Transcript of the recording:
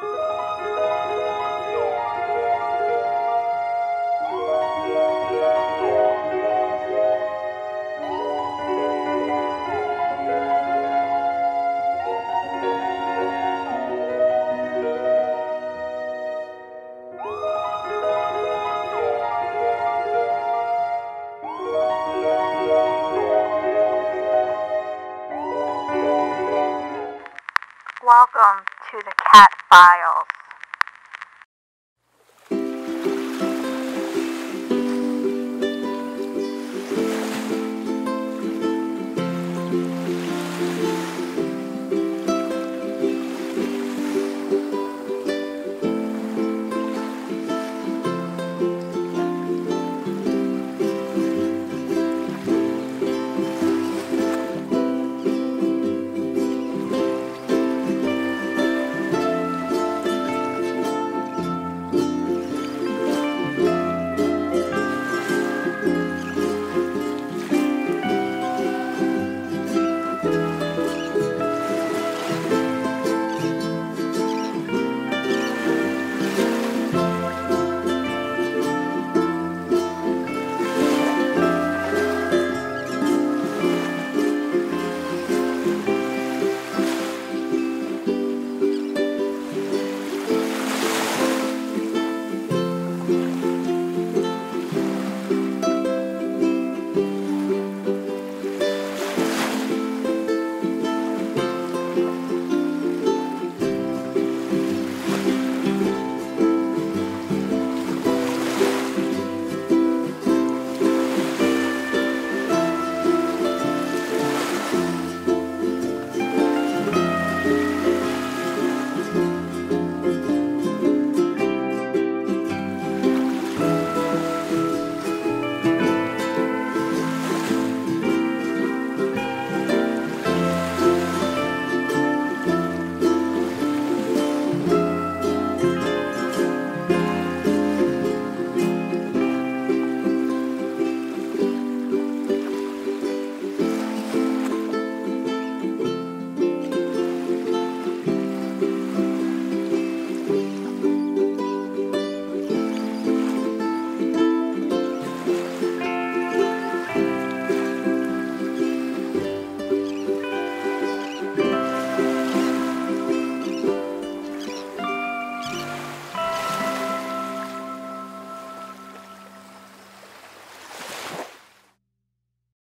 you Welcome to the Cat Files.